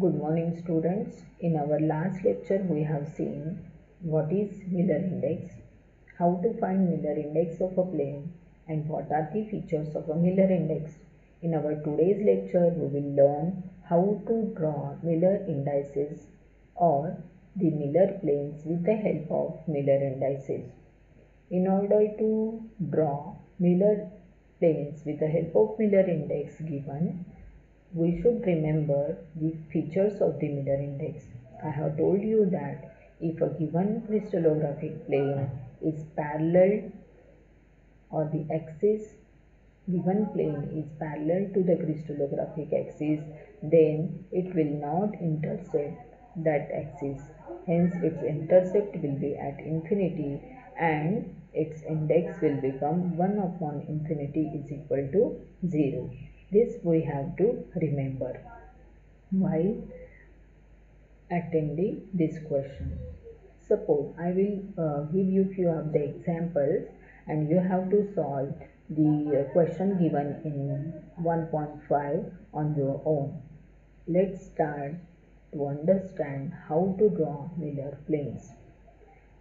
Good morning students. In our last lecture we have seen what is Miller index, how to find Miller index of a plane and what are the features of a Miller index. In our today's lecture we will learn how to draw Miller indices or the Miller planes with the help of Miller indices. In order to draw Miller planes with the help of Miller index given, we should remember the features of the Miller index. I have told you that if a given crystallographic plane is parallel or the axis given plane is parallel to the crystallographic axis then it will not intersect that axis hence its intercept will be at infinity and its index will become 1 upon infinity is equal to 0 this we have to remember while attending this question. Suppose I will uh, give you few of the examples and you have to solve the uh, question given in 1.5 on your own. Let's start to understand how to draw Miller planes.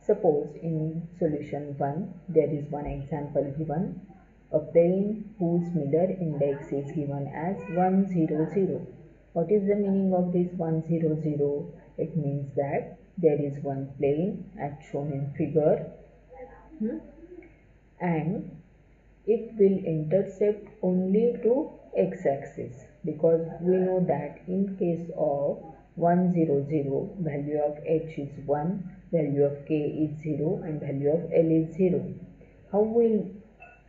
Suppose in solution 1 there is one example given a plane whose Miller index is given as 100. What is the meaning of this 100? It means that there is one plane as shown in figure and it will intercept only to x-axis because we know that in case of 100 value of h is 1 value of k is 0 and value of l is 0 how will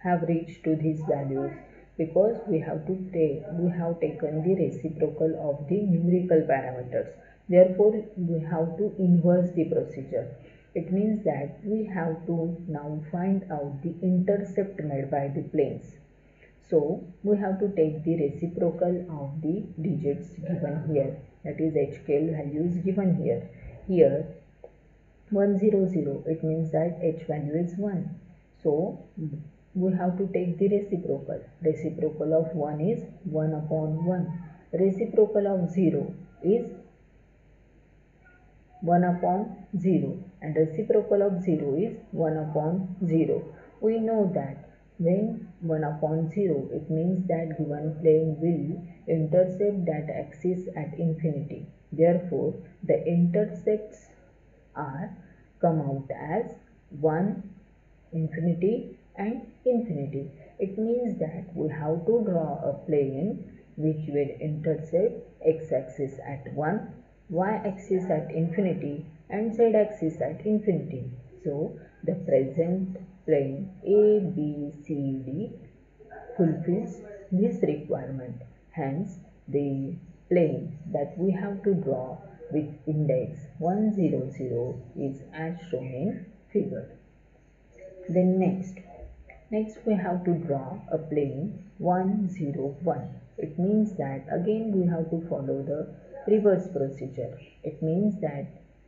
have reached to these values because we have to take we have taken the reciprocal of the numerical parameters. Therefore we have to inverse the procedure. It means that we have to now find out the intercept made by the planes. So we have to take the reciprocal of the digits given here. That is hkl values given here. Here 100 it means that h value is 1 so we have to take the reciprocal. Reciprocal of 1 is 1 upon 1. Reciprocal of 0 is 1 upon 0 and reciprocal of 0 is 1 upon 0. We know that when 1 upon 0 it means that given plane will intercept that axis at infinity. Therefore, the intercepts are come out as 1 infinity and infinity. It means that we have to draw a plane which will intersect x-axis at 1, y-axis at infinity and z-axis at infinity. So, the present plane ABCD fulfills this requirement. Hence, the plane that we have to draw with index 100 is as shown in figure. Then next, Next we have to draw a plane 101. It means that again we have to follow the reverse procedure. It means that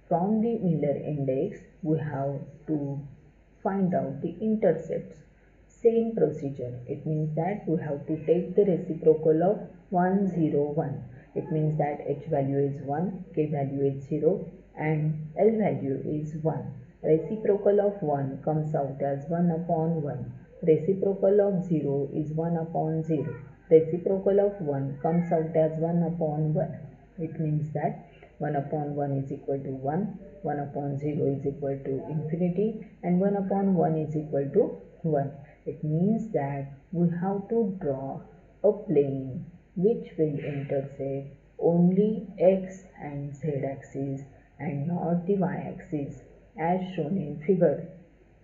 from the Miller index we have to find out the intercepts. Same procedure. It means that we have to take the reciprocal of 101. It means that h value is 1, k value is 0 and l value is 1. Reciprocal of 1 comes out as 1 upon 1 Reciprocal of 0 is 1 upon 0. Reciprocal of 1 comes out as 1 upon 1. It means that 1 upon 1 is equal to 1, 1 upon 0 is equal to infinity and 1 upon 1 is equal to 1. It means that we have to draw a plane which will intersect only x and z axis and not the y axis as shown in figure.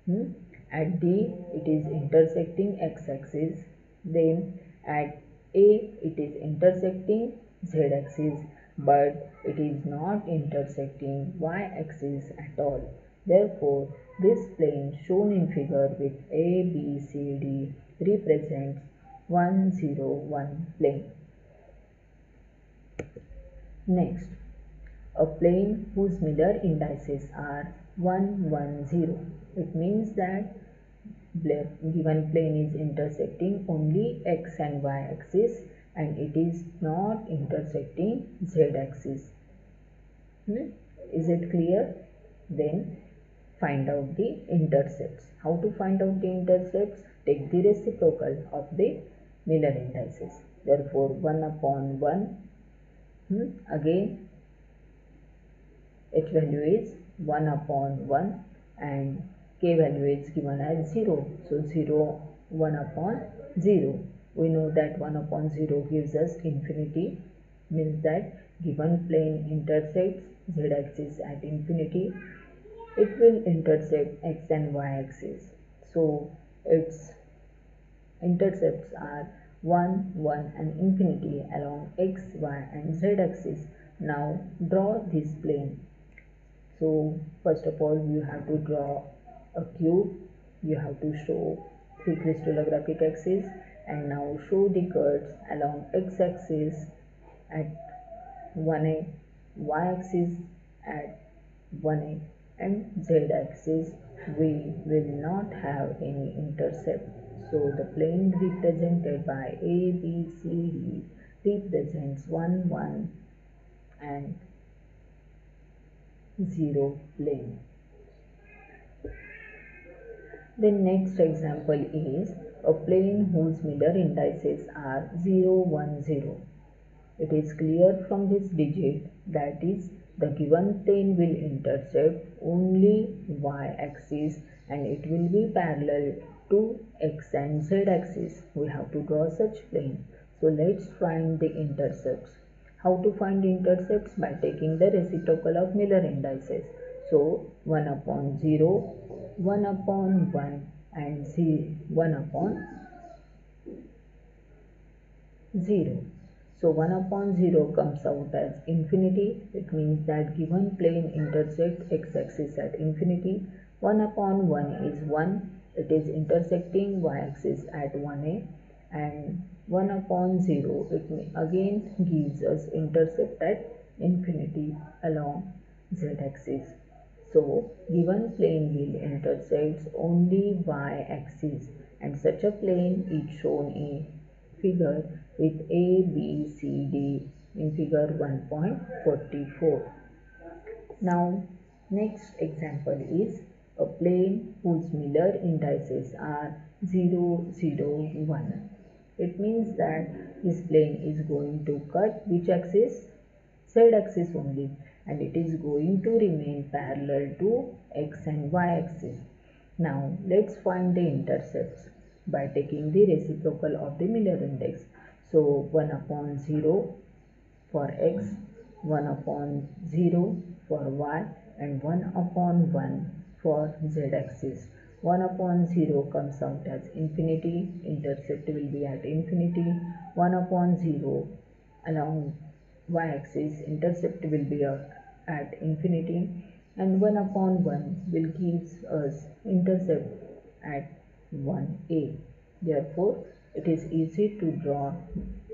Hmm? At D it is intersecting x-axis then at A it is intersecting z-axis but it is not intersecting y-axis at all. Therefore, this plane shown in figure with A, B, C, D represents 101 plane. Next, a plane whose Miller indices are 110. It means that given plane is intersecting only x and y axis and it is not intersecting z-axis. Hmm? Is it clear? Then find out the intercepts. How to find out the intercepts? Take the reciprocal of the Miller indices. Therefore 1 upon 1 hmm? again h value is 1 upon 1 and k value is given as 0. So 0 1 upon 0 we know that 1 upon 0 gives us infinity means that given plane intersects z axis at infinity it will intersect x and y axis. So its intercepts are 1 1 and infinity along x y and z axis. Now draw this plane. So first of all you have to draw a cube you have to show three crystallographic axes and now show the cuts along x-axis at 1a, y-axis at 1a and z-axis we will not have any intercept. So the plane represented by A, B, C, D represents 1, 1 and 0 plane. The next example is a plane whose Miller indices are 0, 1, 0. It is clear from this digit that is the given plane will intercept only y-axis and it will be parallel to x and z axis. We have to draw such plane. So let's find the intercepts. How to find intercepts? By taking the reciprocal of Miller indices. So 1 upon 0, 1 upon 1 and z 1 upon 0. So 1 upon 0 comes out as infinity. It means that given plane intersects x-axis at infinity. 1 upon 1 is 1. It is intersecting y-axis at 1a and 1 upon 0 it again gives us intercept at infinity along z-axis. So, given plane will intersects only y-axis and such a plane is shown in figure with A, B, C, D in figure 1.44. Now, next example is a plane whose Miller indices are 0, 0, 1. It means that this plane is going to cut which axis? Z axis only and it is going to remain parallel to x and y axis. Now let's find the intercepts by taking the reciprocal of the Miller index. So 1 upon 0 for x, 1 upon 0 for y and 1 upon 1 for z axis. 1 upon 0 comes out as infinity, intercept will be at infinity, 1 upon 0 along y-axis intercept will be at infinity and 1 upon 1 will gives us intercept at 1a. Therefore, it is easy to draw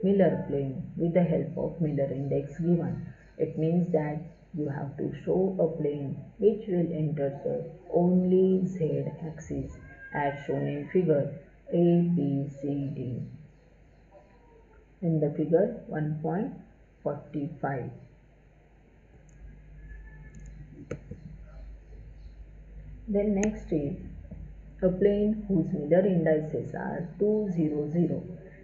Miller plane with the help of Miller index given. It means that you have to show a plane which will intercept only z axis as shown in figure A, B, C, D. In the figure 1.45. Then next is a plane whose Miller indices are 2, 0, 0.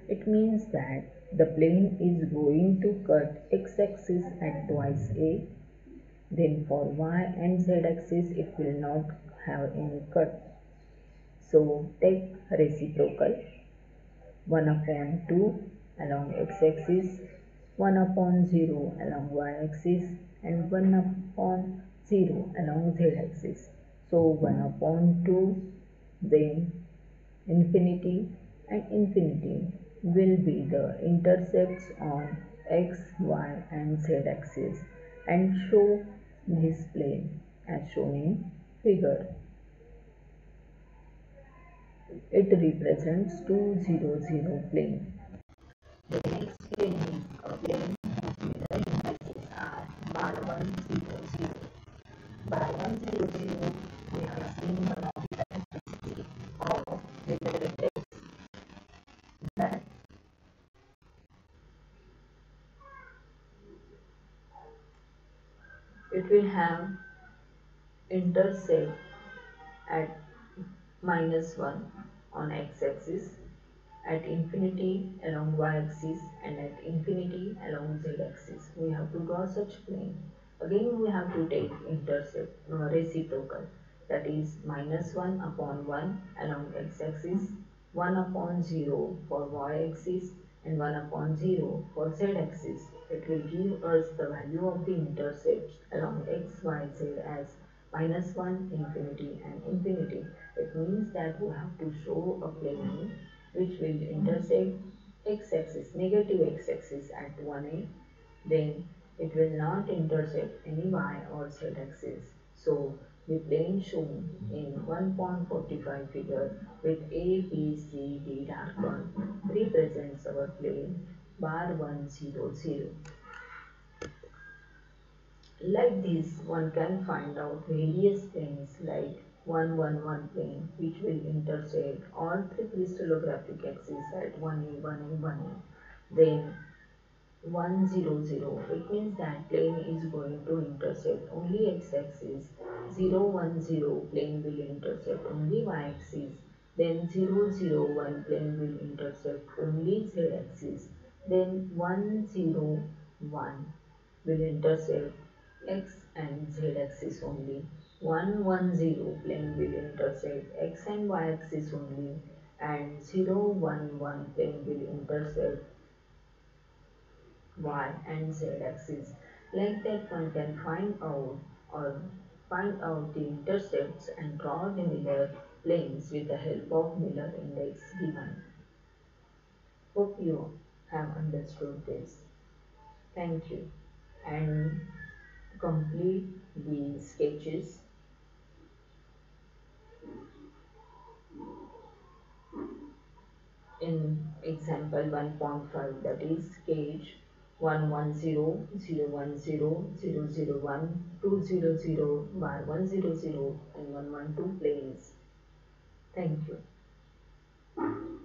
It means that the plane is going to cut x-axis at twice a. Then for y and z axis it will not have any cut. So take reciprocal 1 upon 2 along x-axis, 1 upon 0 along y-axis and 1 upon 0 along z-axis. So 1 upon 2 then infinity and infinity will be the intercepts on x, y and z axis and show this plane as shown in figure. It represents 2, 0, 0 plane. The next plane is a plane are bar 1, 0, 0. Bar 1, 0, 0 we have seen one of the characteristics of the derivatives that it will have intercept at minus 1 on x-axis at infinity along y-axis and at infinity along z-axis. We have to draw such plane. Again we have to take intercept, uh, reciprocal that is minus 1 upon 1 along x-axis, 1 upon 0 for y-axis and 1 upon 0 for z-axis. It will give us the value of the intercepts along x, y, z as minus 1, infinity and infinity. It means that we have to show a plane which will intersect x-axis, negative x-axis at 1a, then it will not intersect any y or z-axis. So, the plane shown in 1.45 figure with A, B, C, D dark represents our plane bar 1, 0, 0. Like this, one can find out various planes like 111 plane which will intersect all three crystallographic axes at 1A, 1A, 1A. Then 100, it means that plane is going to intersect only x-axis. 010 plane will intersect only y-axis. Then 001 plane will intersect only z-axis. Then 101 will intersect x and z axis only. 110 plane will intersect x and y axis only and 011 plane will intersect y and z axis. Like that one can find out or find out the intercepts and draw the Miller planes with the help of Miller index given. Hope you have understood this. Thank you and complete the sketches in example 1.5 that is sketch 110, 010, 001, 200, bar 100 and 112 planes. Thank you.